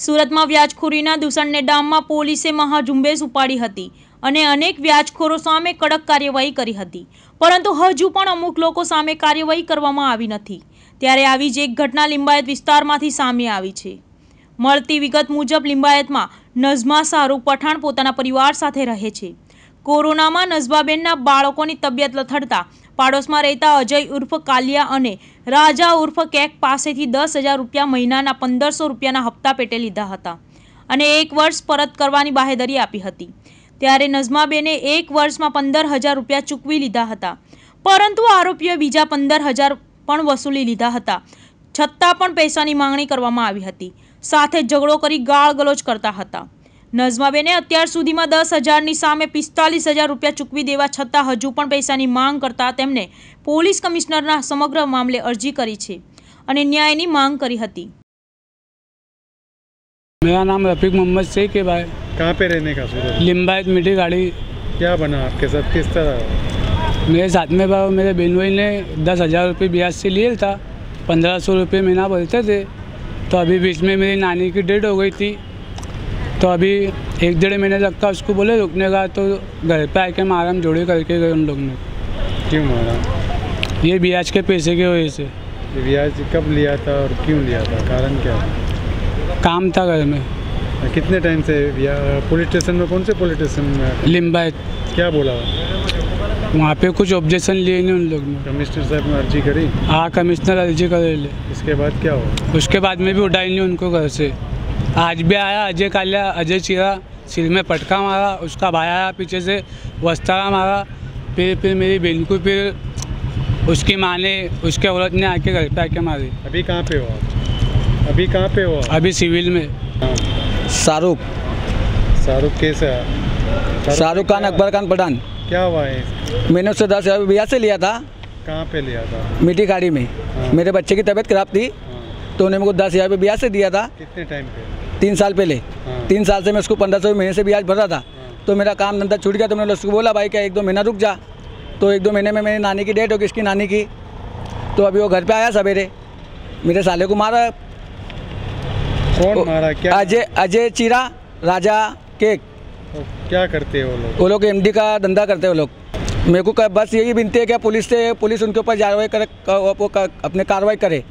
સુરતમાં વ્યાજખોરીના દૂષણને ડામમાં પોલીસે મહાઝુંબેશ ઉપાડી હતી અને અનેક વ્યાજખોરો સામે કડક કાર્યવાહી કરી હતી. પરંતુ હજુ પણ અમુક લોકો સામે કાર્યવાહી કરવામાં આવી નથી. ત્યારે આવી જ એક ઘટના લિંબાયત વિસ્તારમાંથી સામે આવી છે. મળતી વિગત મુજબ લિંબાયતમાં નઝમા શાહરૂખ પઠાણ પોતાના પરિવાર સાથે રહે છે. કોરોનામાં નઝબાબેનના બાળકોની તબિયત લથડતા પાડોશમાં રહેતા અજય ઉર્ફ કાલિયા અને રાજા ઉર્ફ કેક પાસેથી દસ હજાર રૂપિયા મહિનાના પંદરસો રૂપિયાના હપ્તા પેટે લીધા હતા અને એક વર્ષ પરત કરવાની બાહેધરી આપી હતી. ત્યારે નઝમાબેને એક વર્ષમાં પંદર હજાર રૂપિયા ચૂકવી લીધા હતા. પરંતુ આરોપીઓએ બીજા પંદર હજાર પણ વસૂલી લીધા હતા. છતાં પણ પૈસાની માંગણી કરવામાં આવી હતી. સાથે ઝઘડો કરી ગાળ ગલોચ કરતા હતા. નઝમાબેને અત્યાર સુધીમાં દસ હજારની સામે પિસ્તાલીસ હજાર રૂપિયા ચૂકવી દેવા છતાં હજુ પણ પૈસાની માંગ કરતા તેમને પોલીસ કમિશનરના સમગ્ર મામલે અરજી કરી છે અને ન્યાયની માંગ કરી હતી मेरा नाम रफ़ीक मोहम्मद शेख है भाई कहाँ पे रहने का सूरत लिम्बायत मीठी गाड़ी क्या बना आपके साथ किस तरह मेरे साथ में भाई मेरे बहन भाई ने दस हज़ार रुपये ब्याज से लिए था पंद्रह सौ रुपये महीना बोलते थे तो अभी बीच में मेरी नानी की डेट हो गई थी तो अभी एक डेढ़ महीने तक का उसको बोले रुकने का तो घर पे आके मारम जोड़ी करके गए उन लोग ने। क्यों मारा? ये ब्याज के पैसे की वजह से। ब्याज कब लिया था और क्यों लिया था? कारण क्या था? काम था घर में। कितने टाइम से पुलिस स्टेशन में कौन से पुलिस स्टेशन में लिम्बायत क्या बोला? वहाँ पे कुछ ऑब्जेक्शन लिए नहीं उन लोग ने। कमिश्नर साहब ने अर्जी करी? हाँ कमिश्नर अर्जी कर ले। इसके बाद क्या हुआ? उसके बाद में भी उठाई नहीं उनको घर से। आज भी आया अजय कालिया अजय चीरा सिर में पटका मारा उसका भाई आया पीछे से वस्तारा मारा फिर फिर मेरी बहन को फिर उसकी माँ ने उसके औरत ने आके घर पे आके मारी। अभी कहाँ पे हो आप? अभी कहाँ पे हो अभी सिविल में। हाँ, शाहरुख। शाहरुख कैसे है शाहरुख खान अकबर खान पठान क्या हुआ है? मैंने उससे दस हज़ार ब्याज से लिया था। कहाँ पे लिया था? मीठी गाड़ी में। मेरे बच्चे की तबीयत खराब थी हाँ, तो उन्होंने मेरे को दस हज़ार रुपये ब्याज से दिया था। कितने टाइम पे? तीन साल पहले। हाँ। तीन साल से मैं उसको पंद्रह सौ महीने से ब्याज भर रहा था। हाँ। तो मेरा काम धंधा छूट गया तो मैंने उसको बोला भाई क्या एक दो महीना रुक जा। तो एक दो महीने में मेरी नानी की डेट होगी इसकी नानी की। तो अभी वो घर पे आया सवेरे। मेरे साले को मारा। कौन मारा? क्या? अजय अजय चीरा राजा केक। क्या करते हैं वो लोग? वो लोग एमडी का धंधा करते हैं वो लोग। मेरे को बस यही विनती है कि पुलिस से पुलिस उनके ऊपर कार्रवाई करे अपने कार्रवाई करे।